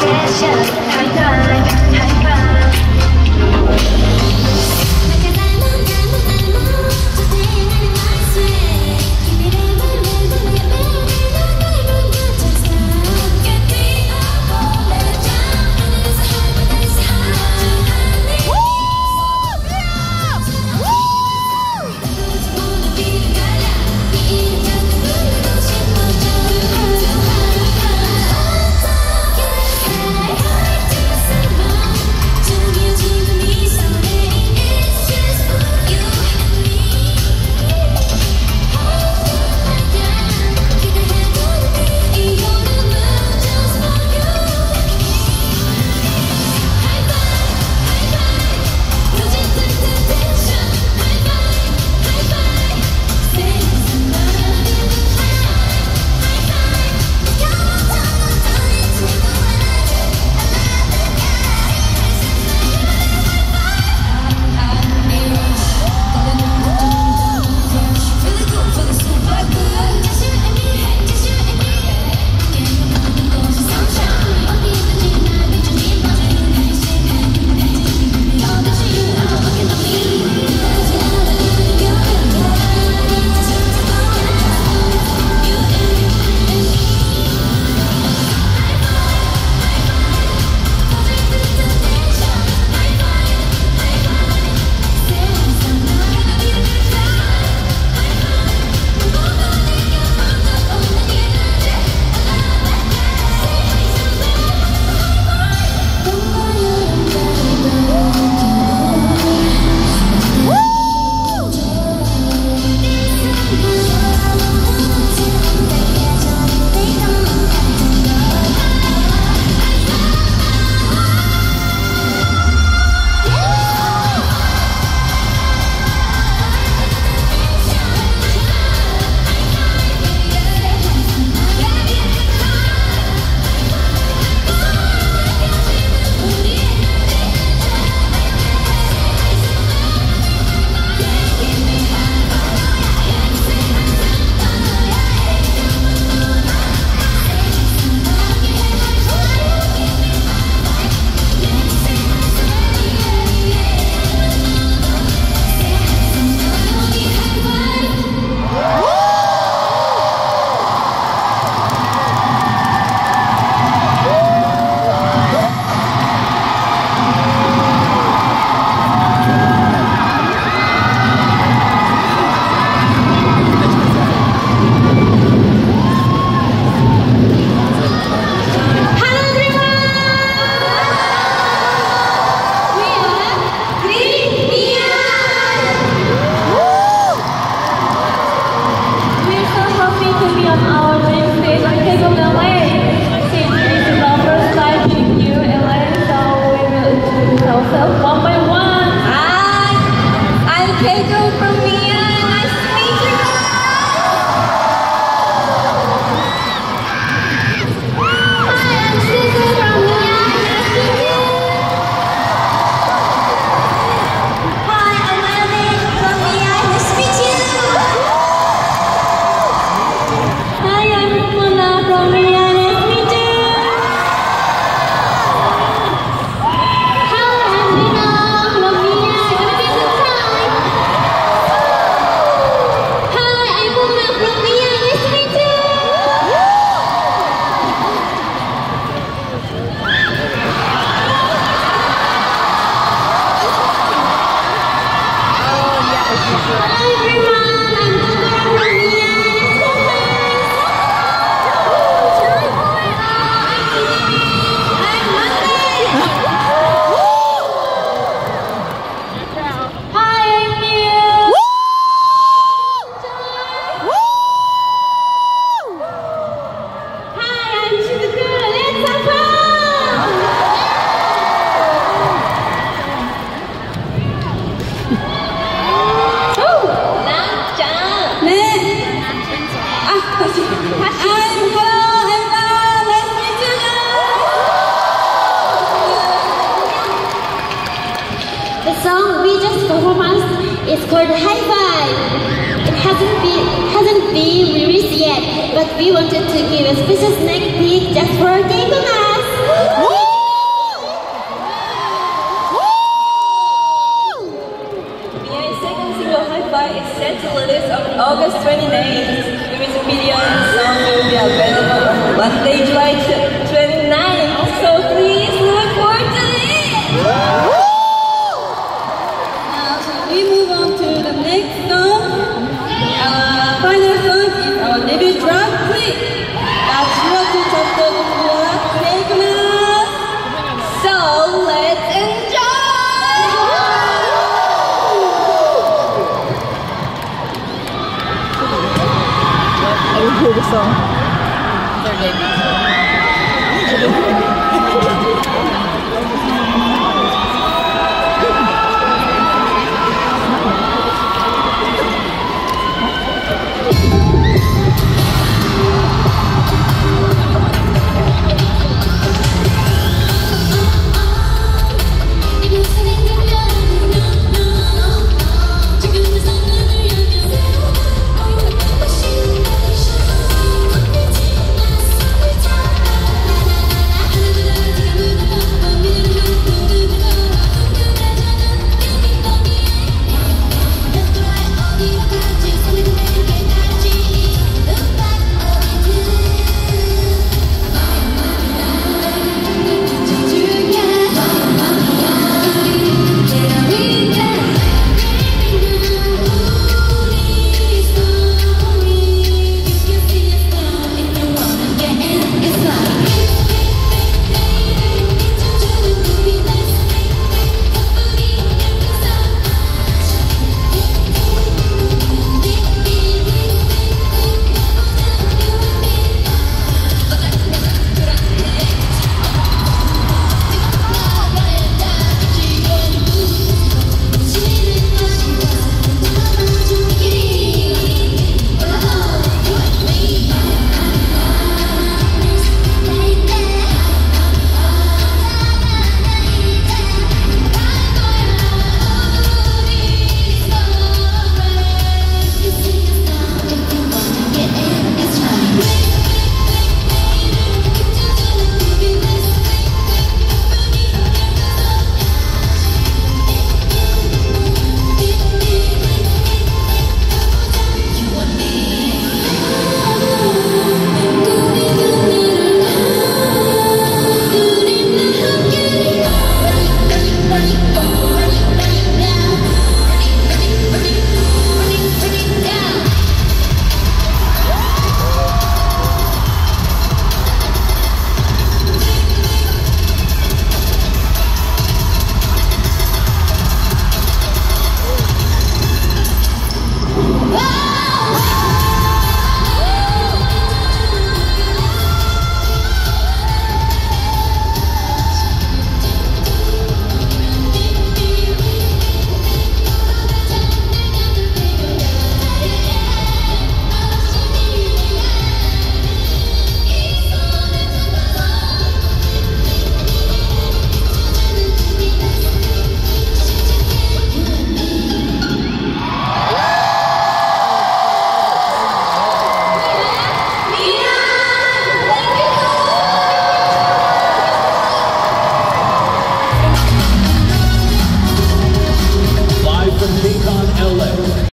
song we just we wanted to give a special sneak peek just for Daegonas. ME:I's second single Hi-Five is set to release on August 29th. The music video and song will be available on Monday, July 29th. So please I will